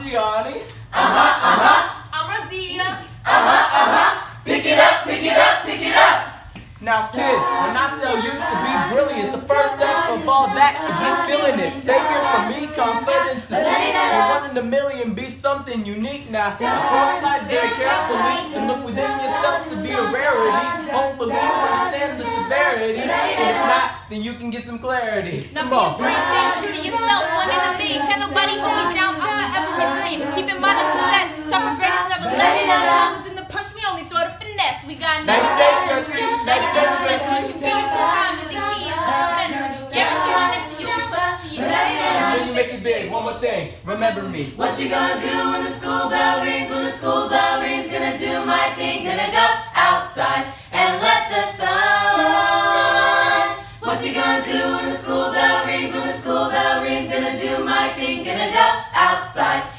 Uh-huh, uh-huh. I'm Rahzia. Uh-huh, uh-huh. Pick it up, pick it up, pick it up. Now kids, when I tell you to be brilliant, the first step of all that is you feeling it. Take it from me, confidence is key. And one in a million, be something unique. Now, approach life very carefully and look within yourself to be a rarity. Hopefully, you understand the severity. And if not, then you can get some clarity. Now be a brave, true to yourself, one in a million. Can't nobody make it big, one more thing, remember me. What you gonna do when the school bell rings? When the school bell rings, gonna do my thing. Gonna go outside and let the sun. What you gonna do when the school bell rings? When the school bell rings, gonna do my thing. Gonna go outside